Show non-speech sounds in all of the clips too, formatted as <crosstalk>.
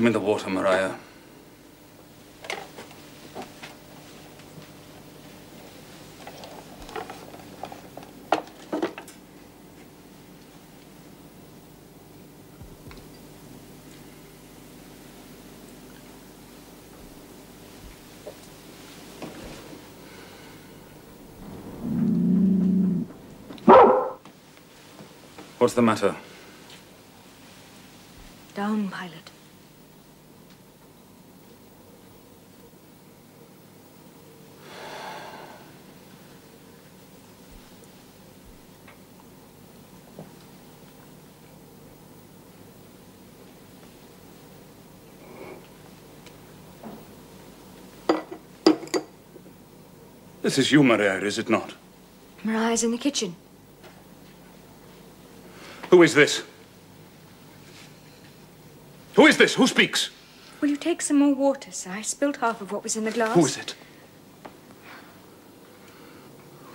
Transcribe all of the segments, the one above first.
me the water, Maria. What's the matter? Down, pilot. This is you, Maria, is it not? Mariah's in the kitchen. Who is this? Who is this? Who speaks? Will you take some more water, sir? I spilled half of what was in the glass. Who is it?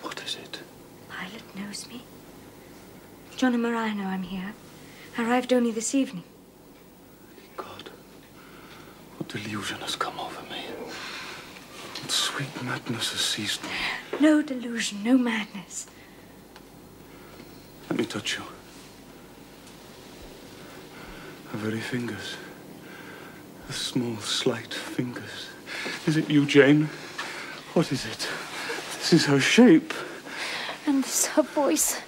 What is it? Pilot knows me. John and Mariah know I'm here. I arrived only this evening. God, what delusion has come over me? Sweet madness has seized me? No delusion, no madness. Let me touch you. Her very fingers. The small, slight fingers. Is it you, Jane? What is it? This is her shape. And this her voice.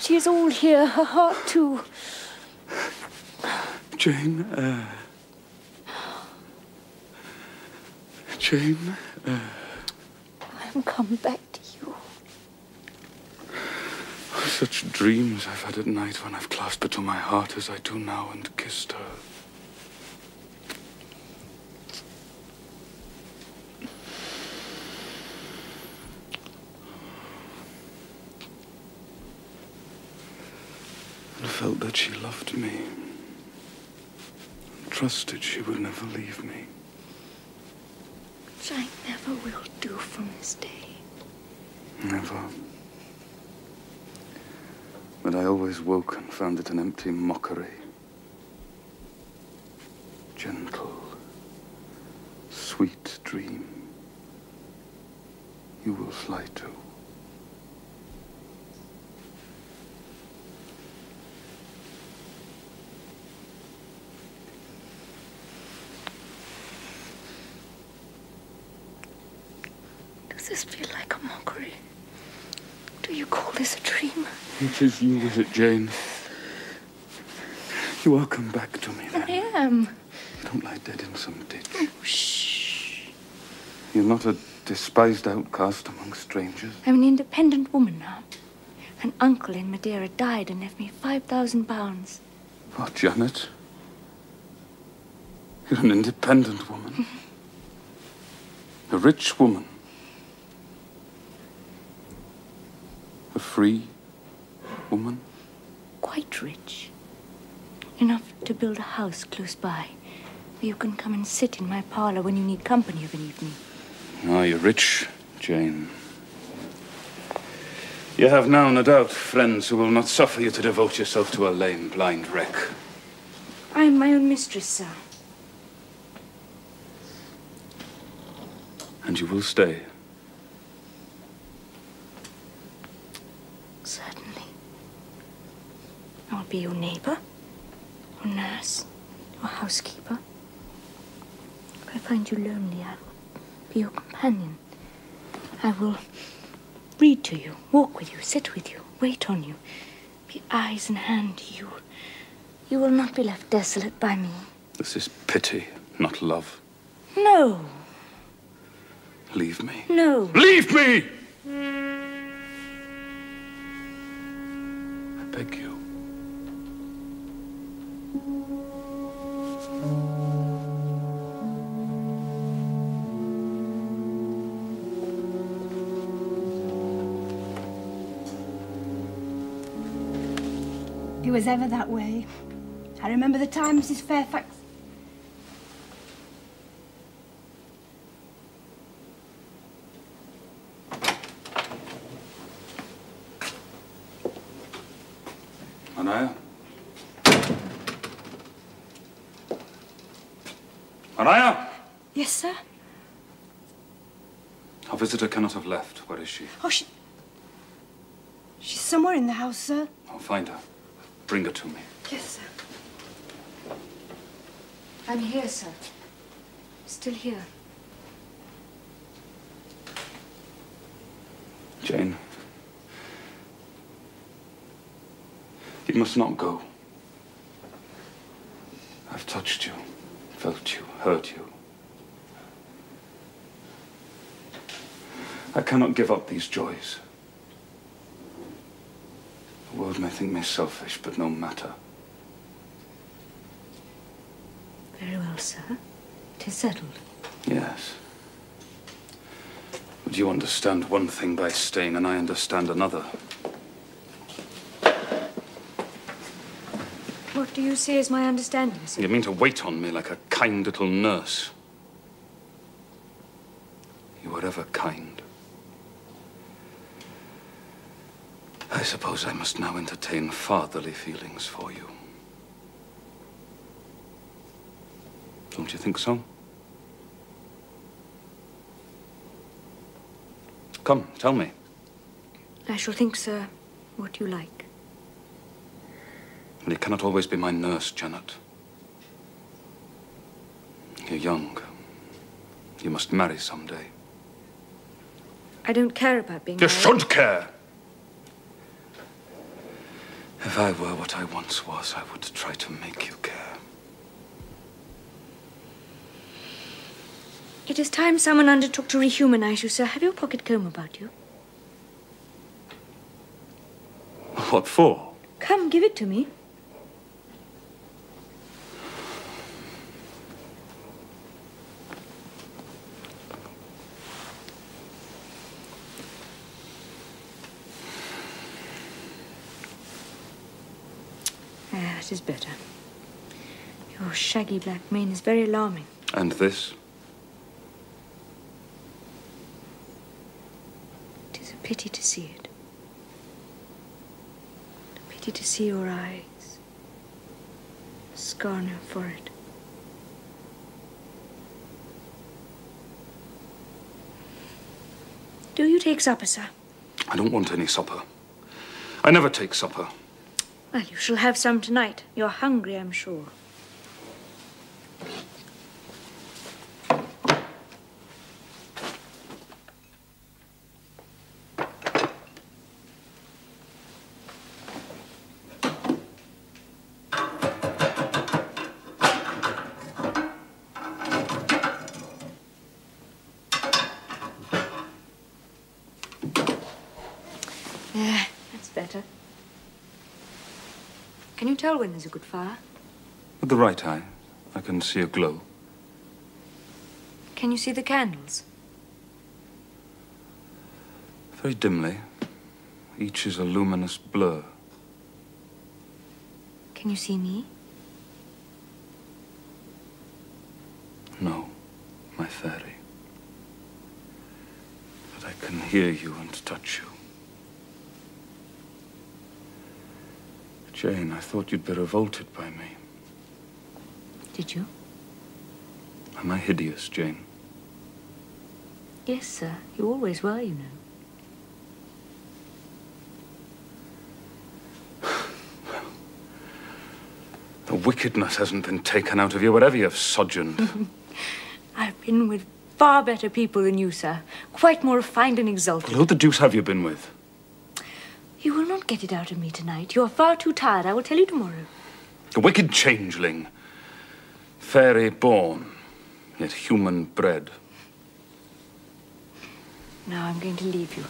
She is all here, her heart too. Jane Eyre. Jane Eyre. I am come back to you. Such dreams I've had at night when I've clasped her to my heart as I do now and kissed her. And felt that she loved me. And trusted she would never leave me. Which I never will do from this day. Never. But I always woke and found it an empty mockery. Gentle, sweet dream. You will fly to. This feel like a mockery? Do you call this a dream? It is you, is it, Jane? You are come back to me, then. I am. Don't lie dead in some ditch. Oh, shh. You're not a despised outcast among strangers. I'm an independent woman now. An uncle in Madeira died and left me five thousand pounds. What, Janet? You're an independent woman. <laughs> a rich woman. A free woman. Quite rich. Enough to build a house close by. Where you can come and sit in my parlor when you need company of an evening. Ah, you're rich, Jane. You have now, no doubt, friends who will not suffer you to devote yourself to a lame, blind wreck. I am my own mistress, sir. And you will stay. I will be your neighbor, your nurse, your housekeeper. If I find you lonely, I will be your companion. I will read to you, walk with you, sit with you, wait on you, be eyes and hand to you. You will not be left desolate by me. This is pity, not love. No, Leave me. no. Leave me! I beg you. He was ever that way. I remember the time Mrs. Fairfax. Anaya? Araya! Yes, sir? Our visitor cannot have left. Where is she? Oh, she... She's somewhere in the house, sir. I'll find her. Bring her to me. Yes, sir. I'm here, sir. Still here. Jane. You must not go. I've touched you, felt you, hurt you. I cannot give up these joys. The world may think me selfish, but no matter. Very well, sir. It is settled. Yes. But you understand one thing by staying, and I understand another. What do you say is my understanding, sir? You mean to wait on me like a kind little nurse? You were ever kind. I suppose I must now entertain fatherly feelings for you. Don't you think so? Come, tell me. I shall think, sir, what you like. You cannot always be my nurse, Janet. You're young. You must marry someday. I don't care about being You married. should care. If I were what I once was, I would try to make you care. It is time someone undertook to rehumanize you, sir. Have your pocket comb about you? What for? Come, give it to me. Is better. Your shaggy black mane is very alarming. And this? It is a pity to see it. A pity to see your eyes. A scar on your forehead. Do you take supper, sir? I don't want any supper. I never take supper. Well, you shall have some tonight. You're hungry, I'm sure. Can you tell when there's a good fire? With the right eye, I can see a glow. Can you see the candles? Very dimly. Each is a luminous blur. Can you see me? No, my fairy. But I can hear you and touch you. Jane, I thought you'd be revolted by me. Did you? Am I hideous, Jane? Yes, sir. You always were, you know. <sighs> The wickedness hasn't been taken out of you, whatever you've sojourned. <laughs> I've been with far better people than you, sir. Quite more refined and exalted. Who the deuce have you been with? You will not get it out of me tonight. You are far too tired. I will tell you tomorrow. A wicked changeling. Fairy born, yet human bred. Now I'm going to leave you.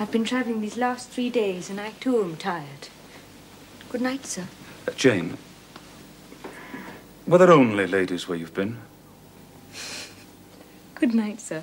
I've been traveling these last three days, and I too am tired. Good night, sir. Uh, Jane, were there only ladies where you've been? Good night, sir.